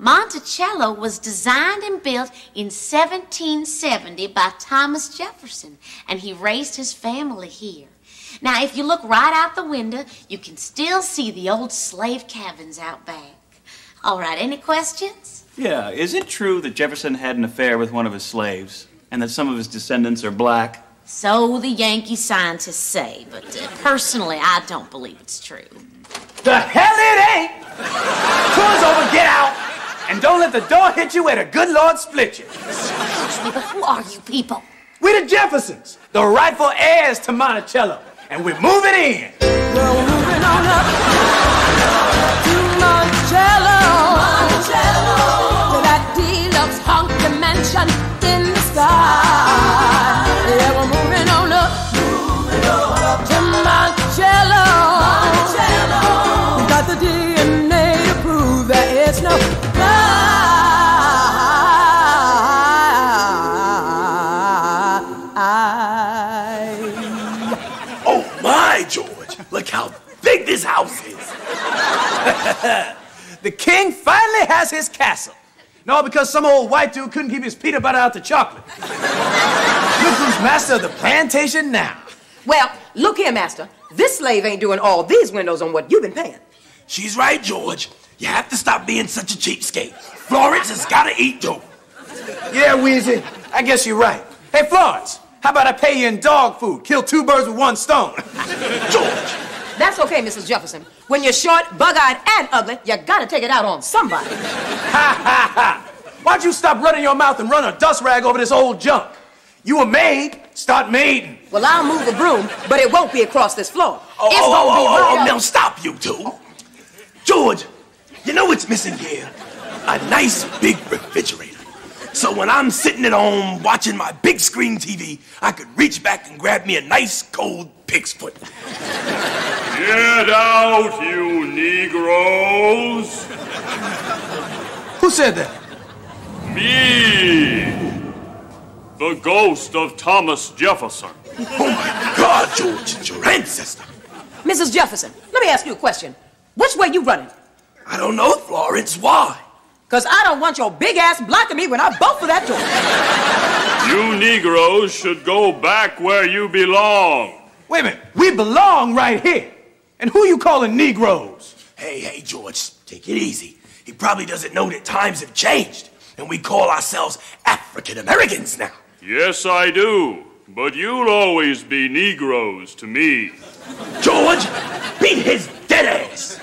Monticello was designed and built in 1770 by Thomas Jefferson, and he raised his family here. Now, if you look right out the window, you can still see the old slave cabins out back. All right, any questions? Yeah, is it true that Jefferson had an affair with one of his slaves and that some of his descendants are black? So the Yankee scientists say, but uh, personally, I don't believe it's true. The hell it ain't! Tour's over, get out! And don't let the door hit you where the good Lord split you. Excuse me, but who are you people? We're the Jeffersons, the rightful heirs to Monticello, and we're moving in. We're moving on up to Monticello. To that deluxe honky mansion in the sky. Yeah, we're moving on up, to Monticello. We got the DNA to prove there is no Look how big this house is. The king finally has his castle. No, because some old white dude couldn't keep his peanut butter out the chocolate. Look who's master of the plantation now. Well, look here, master. This slave ain't doing all these windows on what you've been paying. She's right, George. You have to stop being such a cheapskate. Florence has got to eat too. Yeah, Weezy, I guess you're right. Hey, Florence, how about I pay you in dog food? Kill two birds with one stone. George, That's okay, Mrs. Jefferson. When you're short, bug-eyed, and ugly, you gotta take it out on somebody. Ha ha ha! Why'd you stop running your mouth and run a dust rag over this old junk? You a maid, start maiding. Well, I'll move the broom, but it won't be across this floor. Oh, it's oh, gonna oh, be oh, right oh, up- now stop, you two. George, you know what's missing here? A nice big refrigerator. So when I'm sitting at home watching my big screen TV, I could reach back and grab me a nice cold pig's foot. Get out, you Negroes! Who said that? Me! The ghost of Thomas Jefferson. Oh my God, George, it's your ancestor. Mrs. Jefferson, let me ask you a question. Which way you running? I don't know, Florence. Why? Because I don't want your big ass blocking me when I bolt for that door. You Negroes should go back where you belong. Wait a minute, we belong right here. And who you calling Negroes? Hey, hey, George, take it easy. He probably doesn't know that times have changed, and we call ourselves African Americans now. Yes, I do. But you'll always be Negroes to me. George, beat his dead ass.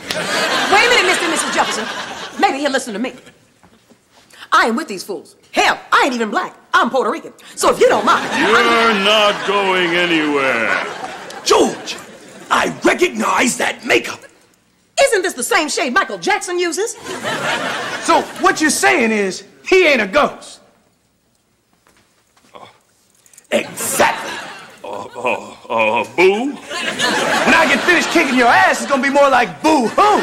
Wait a minute, Mr. and Mrs. Jefferson. Maybe he'll listen to me. I am with these fools. Hell, I ain't even black. I'm Puerto Rican. So if you don't mind, You're not going anywhere. George, I recognize that makeup. isn't this the same shade Michael Jackson uses? So what you're saying is he ain't a ghost. Exactly. Uh, uh, boo? When I get finished kicking your ass, it's gonna be more like boo hoo.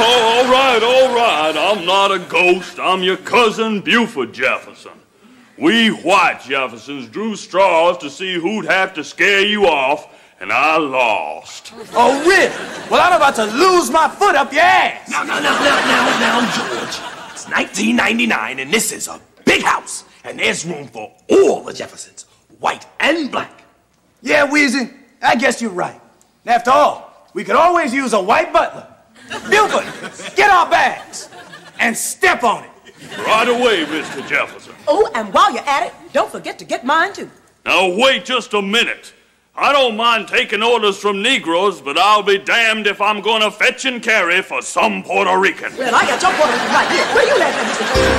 Oh, all right, all right. I'm not a ghost. I'm your cousin, Buford Jefferson. We white Jeffersons drew straws to see who'd have to scare you off, and I lost. Oh, really? Well, I'm about to lose my foot up your ass. Now, now, now, now, now, now, George. It's 1999, and this is a big house, and there's room for all the Jeffersons, white and black. Yeah, Weezy, I guess you're right. After all, we could always use a white butler. Buford, get our bags and step on it. Right away, Mr. Jefferson. Oh, and while you're at it, don't forget to get mine too. Now, wait just a minute. I don't mind taking orders from Negroes, but I'll be damned if I'm going to fetch and carry for some Puerto Rican. Well, I got your Puerto Rican right here. Where you at, Mr. Let